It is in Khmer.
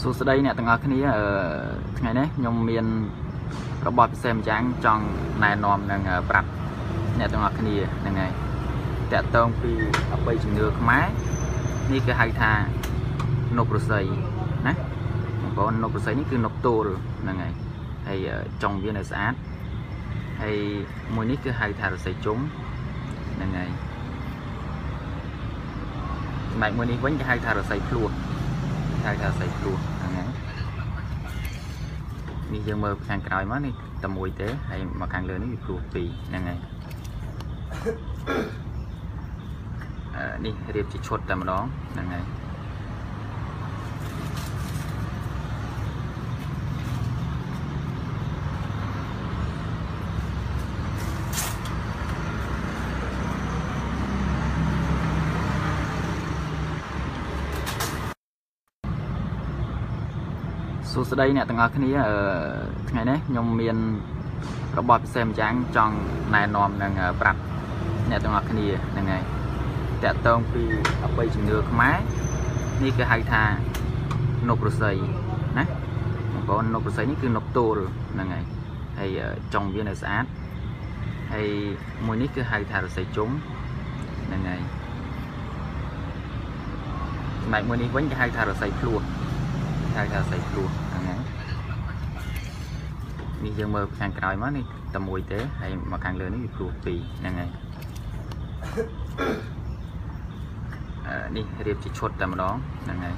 សួស្តីអ្នកទាំងអស់គ្នាអឺថ្ងៃនេះខ្ញុំមានរបបពិសេសម្យ៉ាងចង់ណែនាំនិងប្រាប់អ្នកទាំងអស់គ្នាហ្នឹងហើយតកតងពីអបិយជំនឿខ្មែរនេះគេហៅថានប់រស័យណាបងប្អូននប់រស័យនេះគឺនប់ទូលហ្នឹងហើយហើយចុងវានៅស្អាតហើយមួយនេះគឺហៅថារស័យជុំហ្នឹងហើយចំណែកមួយនេះវិញគេហៅថារស័យភ្លោះ ហៅថារស័យភ្លោះហ្នឹងហើយនេះយើងមើលខាងក្រោយមកនេះតែមួយទេហើយមកខាងលើនេះវាភ្លោះពីរហ្នឹងហើយអឺនេះរៀបជាឈុតតែម្ដងហ្នឹងហើយ សួស្តីអ្នកទាំងអស់គ្នាអឺថ្ងៃនេះខ្ញុំមានរបបពិសេសម្យ៉ាងចង់ណែនាំនិងប្រាប់អ្នកទាំងអស់គ្នាហ្នឹងហើយតកតងពីអបិយជំនឿខ្មែរនេះគេហៅថានប់រស័យណាបងប្អូននប់រស័យនេះគឺនប់ទូលហ្នឹងហើយហើយចុងវានៅស្អាតហើយមួយនេះគឺហៅថារស័យជុំហ្នឹងហើយចំណែកមួយនេះវិញគេហៅថារស័យភ្លោះ ហៅថារស័យភ្លោះហ្នឹងហើយនេះយើងមើលខាងក្រោយមកនេះតែមួយទេហើយមកខាងលើនេះវាភ្លោះពីរហ្នឹងហើយអឺនេះរៀបជាឈុតតែម្ដងហ្នឹងហើយ